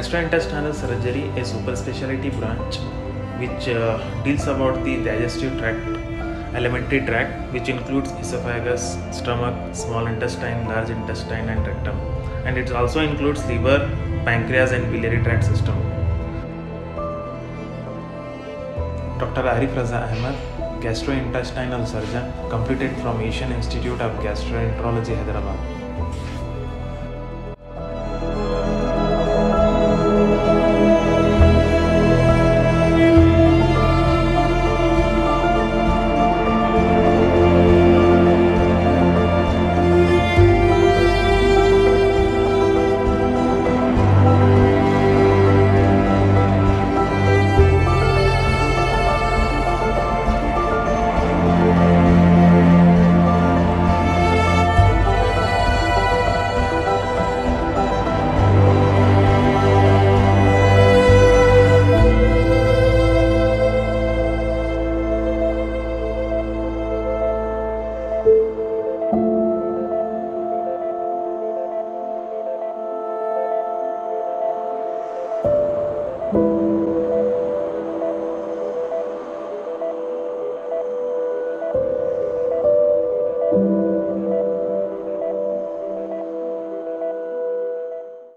Gastrointestinal surgery, is a super specialty branch which uh, deals about the digestive tract, alimentary tract, which includes esophagus, stomach, small intestine, large intestine, and rectum, and it also includes liver, pancreas, and biliary tract system. Dr. Arif Raza Ahmed, gastrointestinal surgeon, completed from Asian Institute of Gastroenterology, Hyderabad.